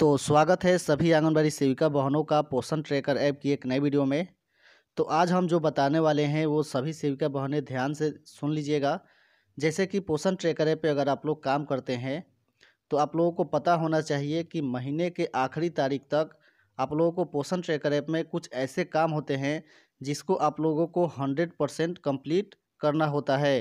तो स्वागत है सभी आंगनबाड़ी सेविका बहनों का पोषण ट्रैकर ऐप की एक नई वीडियो में। तो आज हम जो बताने वाले हैं, वो सभी सेविका बहनें ध्यान से सुन लीजिएगा। जैसे कि पोषण ट्रैकर ऐप पे अगर आप लोग काम करते हैं तो आप लोगों को पता होना चाहिए कि महीने के आखिरी तारीख तक आप लोगों को पोषण ट्रैकर ऐप में कुछ ऐसे काम होते हैं, जिसको आप लोगों को हंड्रेड परसेंट कंप्लीट करना होता है।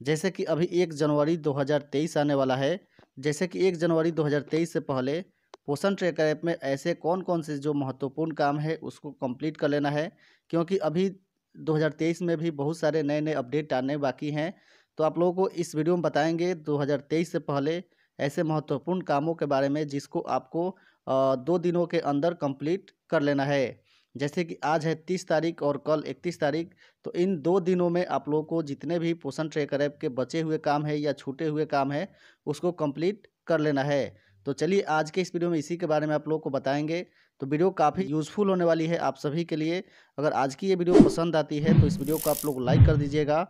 जैसे कि अभी एक जनवरी 2023 आने वाला है। जैसे कि एक जनवरी 2023 से पहले पोषण ट्रैकर ऐप में ऐसे कौन कौन से जो महत्वपूर्ण काम है, उसको कंप्लीट कर लेना है। क्योंकि अभी 2023 में भी बहुत सारे नए नए अपडेट आने बाकी हैं। तो आप लोगों को इस वीडियो में बताएँगे 2023 से पहले ऐसे महत्वपूर्ण कामों के बारे में जिसको आपको दो दिनों के अंदर कंप्लीट कर लेना है। जैसे कि आज है तीस तारीख और कल इकतीस तारीख तो इन दो दिनों में आप लोगों को जितने भी पोषण ट्रैकर ऐप के बचे हुए काम है या छूटे हुए काम है, उसको कंप्लीट कर लेना है। तो चलिए आज के इस वीडियो में इसी के बारे में आप लोगों को बताएँगे। तो वीडियो काफ़ी यूज़फुल होने वाली है आप सभी के लिए। अगर आज की ये वीडियो पसंद आती है तो इस वीडियो को आप लोग लाइक कर दीजिएगा।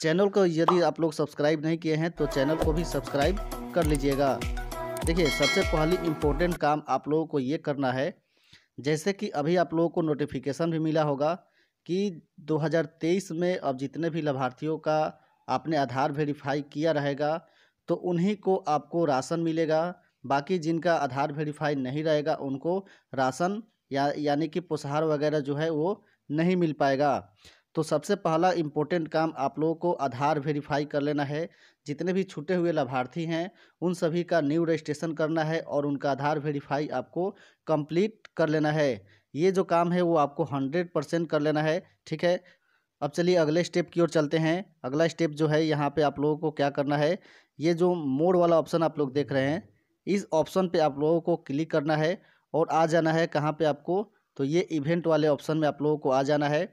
चैनल को यदि आप लोग सब्सक्राइब नहीं किए हैं तो चैनल को भी सब्सक्राइब कर लीजिएगा। देखिए, सबसे पहली इम्पोर्टेंट काम आप लोगों को ये करना है, जैसे कि अभी आप लोगों को नोटिफिकेशन भी मिला होगा कि 2023 में अब जितने भी लाभार्थियों का आपने आधार वेरीफाई किया रहेगा तो उन्हीं को आपको राशन मिलेगा। बाकी जिनका आधार वेरीफाई नहीं रहेगा, उनको राशन या, यानी कि पोषाहार वगैरह जो है वो नहीं मिल पाएगा। तो सबसे पहला इम्पोर्टेंट काम आप लोगों को आधार वेरीफाई कर लेना है। जितने भी छूटे हुए लाभार्थी हैं, उन सभी का न्यू रजिस्ट्रेशन करना है और उनका आधार वेरीफाई आपको कंप्लीट कर लेना है। ये जो काम है वो आपको हंड्रेड परसेंट कर लेना है, ठीक है? अब चलिए अगले स्टेप की ओर चलते हैं। अगला स्टेप जो है, यहाँ पे आप लोगों को क्या करना है, ये जो मोड वाला ऑप्शन आप लोग देख रहे हैं, इस ऑप्शन पे आप लोगों को क्लिक करना है और आ जाना है कहाँ पे आपको तो ये इवेंट वाले ऑप्शन में आप लोगों को आ जाना है।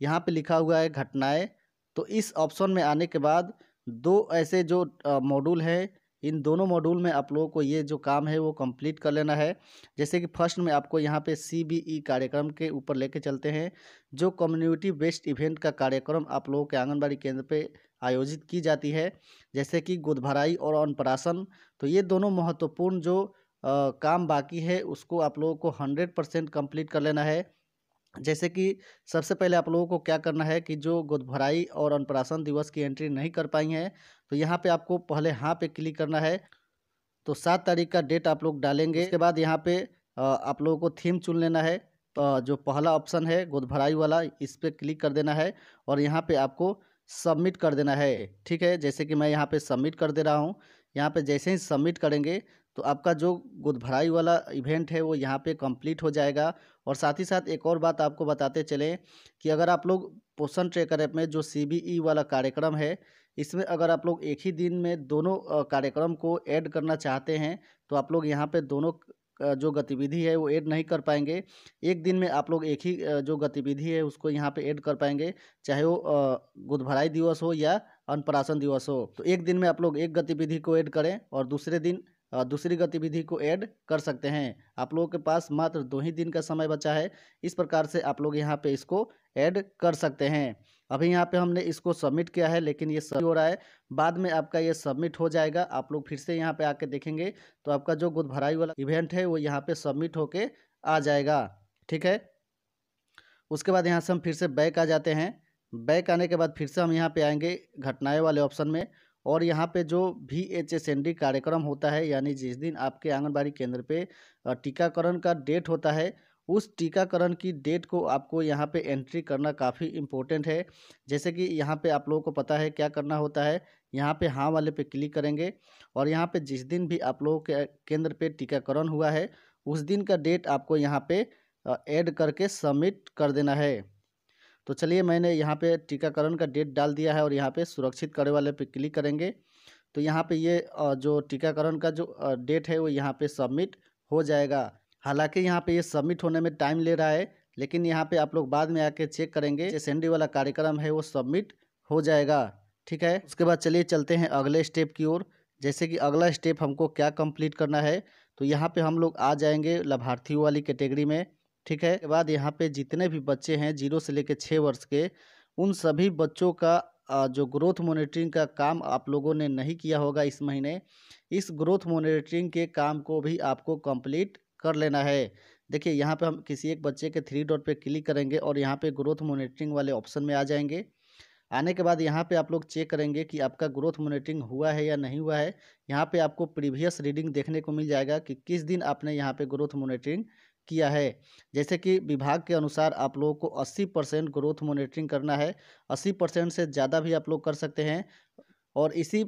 यहाँ पे लिखा हुआ है घटनाएँ तो इस ऑप्शन में आने के बाद दो ऐसे जो मॉड्यूल हैं इन दोनों मॉड्यूल में आप लोगों को ये जो काम है वो कंप्लीट कर लेना है। जैसे कि फ़र्स्ट में आपको यहाँ पे सीबीई कार्यक्रम के ऊपर लेके चलते हैं जो कम्युनिटी बेस्ड इवेंट का कार्यक्रम आप लोगों के आंगनबाड़ी केंद्र पे आयोजित की जाती है जैसे कि गोदभराई और अन्नप्राशन तो ये दोनों महत्वपूर्ण जो आ, काम बाकी है उसको आप लोगों को हंड्रेड परसेंट कंप्लीट कर लेना है। जैसे कि सबसे पहले आप लोगों को क्या करना है कि जो गोदभराई और अन्नप्राशन दिवस की एंट्री नहीं कर पाई हैं तो यहाँ पे आपको पहले हाँ पे क्लिक करना है। तो सात तारीख का डेट आप लोग डालेंगे। इसके बाद यहाँ पे आप लोगों को थीम चुन लेना है। तो जो पहला ऑप्शन है गोदभराई वाला इस पर क्लिक कर देना है और यहाँ पे आपको सबमिट कर देना है। ठीक है? जैसे कि मैं यहाँ पे सबमिट कर दे रहा हूँ। यहाँ पे जैसे ही सबमिट करेंगे तो आपका जो गुदभराई वाला इवेंट है वो यहाँ पे कंप्लीट हो जाएगा। और साथ ही साथ एक और बात आपको बताते चलें कि अगर आप लोग पोषण ट्रेकर ऐप में जो सीबीई वाला कार्यक्रम है, इसमें अगर आप लोग एक ही दिन में दोनों कार्यक्रम को ऐड करना चाहते हैं तो आप लोग यहाँ पे दोनों जो गतिविधि है वो ऐड नहीं कर पाएँगे। एक दिन में आप लोग एक ही जो गतिविधि है उसको यहाँ पे ऐड कर पाएँगे, चाहे वो गुदभराई दिवस हो या अन्नप्राशन दिवस हो। तो एक दिन में आप लोग एक गतिविधि को ऐड करें और दूसरे दिन दूसरी गतिविधि को ऐड कर सकते हैं। आप लोगों के पास मात्र दो ही दिन का समय बचा है। इस प्रकार से आप लोग यहाँ पे इसको ऐड कर सकते हैं। अभी यहाँ पे हमने इसको सबमिट किया है, लेकिन ये सही हो रहा है। बाद में आपका ये सबमिट हो जाएगा। आप लोग फिर से यहाँ पे आके देखेंगे तो आपका जो गुद भराई वाला इवेंट है, वो यहाँ पे सबमिट होके आ जाएगा। ठीक है? उसके बाद यहाँ से हम फिर से बैक आ जाते हैं। बैक आने के बाद फिर से हम यहाँ पे आएँगे घटनाएँ वाले ऑप्शन में। और यहाँ पे जो भी एच एस एन डी कार्यक्रम होता है, यानी जिस दिन आपके आंगनबाड़ी केंद्र पे टीकाकरण का डेट होता है, उस टीकाकरण की डेट को आपको यहाँ पे एंट्री करना काफ़ी इम्पोर्टेंट है। जैसे कि यहाँ पे आप लोगों को पता है क्या करना होता है, यहाँ पे हाँ वाले पे क्लिक करेंगे और यहाँ पे जिस दिन भी आप लोगों के केंद्र पे टीकाकरण हुआ है, उस दिन का डेट आपको यहाँ पे ऐड करके सबमिट कर देना है। तो चलिए मैंने यहाँ पे टीकाकरण का डेट डाल दिया है और यहाँ पे सुरक्षित करे वाले पे क्लिक करेंगे। तो यहाँ पे ये जो टीकाकरण का जो डेट है वो यहाँ पे सबमिट हो जाएगा। हालाँकि यहाँ पे ये सबमिट होने में टाइम ले रहा है, लेकिन यहाँ पे आप लोग बाद में आके चेक करेंगे। एसएनडी वाला कार्यक्रम है वो सबमिट हो जाएगा। ठीक है? उसके बाद चलिए चलते हैं अगले स्टेप की ओर। जैसे कि अगला स्टेप हमको क्या कंप्लीट करना है तो यहाँ पे हम लोग आ जाएँगे लाभार्थियों वाली कैटेगरी में। ठीक है, के बाद यहाँ पे जितने भी बच्चे हैं, ज़ीरो से लेकर छः वर्ष के, उन सभी बच्चों का जो ग्रोथ मॉनिटरिंग का काम आप लोगों ने नहीं किया होगा इस महीने, इस ग्रोथ मॉनिटरिंग के काम को भी आपको कंप्लीट कर लेना है। देखिए, यहाँ पे हम किसी एक बच्चे के थ्री डॉट पे क्लिक करेंगे और यहाँ पे ग्रोथ मॉनिटरिंग वाले ऑप्शन में आ जाएँगे। आने के बाद यहाँ पे आप लोग चेक करेंगे कि आपका ग्रोथ मॉनिटरिंग हुआ है या नहीं हुआ है। यहाँ पे आपको प्रीवियस रीडिंग देखने को मिल जाएगा कि किस दिन आपने यहाँ पे ग्रोथ मॉनिटरिंग किया है। जैसे कि विभाग के अनुसार आप लोगों को 80 परसेंट ग्रोथ मॉनिटरिंग करना है। 80 परसेंट से ज़्यादा भी आप लोग कर सकते हैं और इसी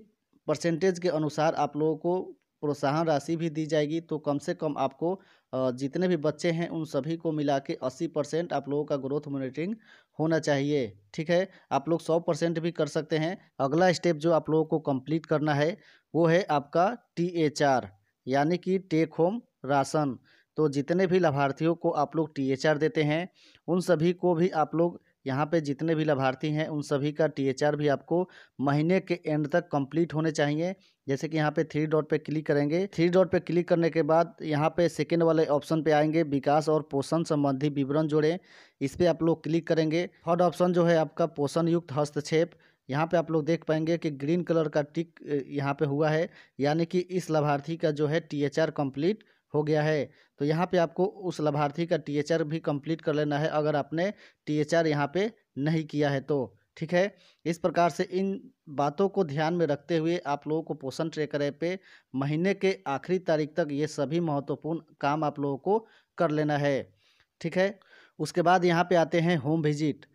परसेंटेज के अनुसार आप लोगों को प्रोत्साहन राशि भी दी जाएगी। तो कम से कम आपको जितने भी बच्चे हैं उन सभी को मिला के अस्सी परसेंट आप लोगों का ग्रोथ मॉनिटरिंग होना चाहिए। ठीक है? आप लोग सौ परसेंट भी कर सकते हैं। अगला स्टेप जो आप लोगों को कंप्लीट करना है वो है आपका टी एच आर यानी कि टेक होम राशन। तो जितने भी लाभार्थियों को आप लोग टी एच आर देते हैं, उन सभी को भी आप लोग यहाँ पे जितने भी लाभार्थी हैं, उन सभी का टीएचआर भी आपको महीने के एंड तक कंप्लीट होने चाहिए। जैसे कि यहाँ पे थ्री डॉट पे क्लिक करेंगे थ्री डॉट पे क्लिक करने के बाद यहाँ पे सेकेंड वाले ऑप्शन पे आएँगे, विकास और पोषण संबंधी विवरण जोड़े। इस पर आप लोग क्लिक करेंगे। थर्ड ऑप्शन जो है आपका पोषण युक्त हस्तक्षेप। यहाँ पे आप लोग देख पाएँगे कि ग्रीन कलर का टिक यहाँ पे हुआ है। यानी कि इस लाभार्थी का जो है टी एच आर कंप्लीट हो गया है। तो यहाँ पे आपको उस लाभार्थी का टीएचआर भी कंप्लीट कर लेना है अगर आपने टीएचआर यहाँ पे नहीं किया है तो ठीक है? इस प्रकार से इन बातों को ध्यान में रखते हुए आप लोगों को पोषण ट्रेकर ऐप पे महीने के आखिरी तारीख तक ये सभी महत्वपूर्ण काम आप लोगों को कर लेना है, ठीक है? उसके बाद यहाँ पे आते हैं होम विज़िट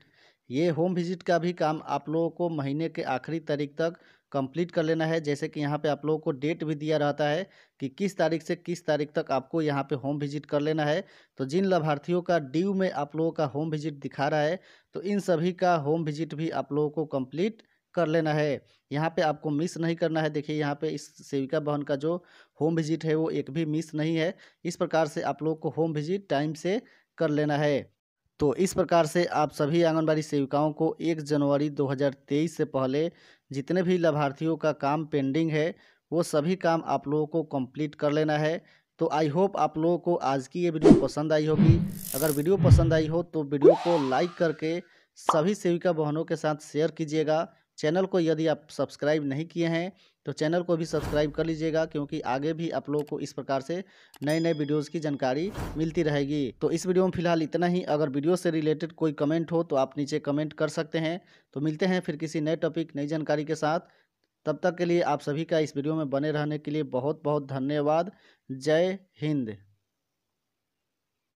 ये होम विज़िट का भी काम आप लोगों को महीने के आखिरी तारीख तक कंप्लीट कर लेना है। जैसे कि यहाँ पे आप लोगों को डेट भी दिया रहता है कि किस तारीख से किस तारीख तक आपको यहाँ पे होम विज़िट कर लेना है। तो जिन लाभार्थियों का ड्यू में आप लोगों का होम विज़िट दिखा रहा है तो इन सभी का होम विज़िट भी आप लोगों को कंप्लीट कर लेना है। यहाँ पे आपको मिस नहीं करना है। देखिए, यहाँ पे इस सेविका भवन का जो होम विज़िट है, वो एक भी मिस नहीं है। इस प्रकार से आप लोग को होम विज़िट टाइम से कर लेना है। तो इस प्रकार से आप सभी आंगनबाड़ी सेविकाओं को एक जनवरी 2023 से पहले जितने भी लाभार्थियों का काम पेंडिंग है, वो सभी काम आप लोगों को कंप्लीट कर लेना है। तो आई होप आप लोगों को आज की ये वीडियो पसंद आई होगी। अगर वीडियो पसंद आई हो तो वीडियो को लाइक करके सभी सेविका बहनों के साथ शेयर कीजिएगा। चैनल को यदि आप सब्सक्राइब नहीं किए हैं तो चैनल को भी सब्सक्राइब कर लीजिएगा, क्योंकि आगे भी आप लोगों को इस प्रकार से नए नए वीडियोस की जानकारी मिलती रहेगी। तो इस वीडियो में फ़िलहाल इतना ही। अगर वीडियो से रिलेटेड कोई कमेंट हो तो आप नीचे कमेंट कर सकते हैं। तो मिलते हैं फिर किसी नए टॉपिक, नई जानकारी के साथ। तब तक के लिए आप सभी का इस वीडियो में बने रहने के लिए बहुत बहुत धन्यवाद। जय हिंद।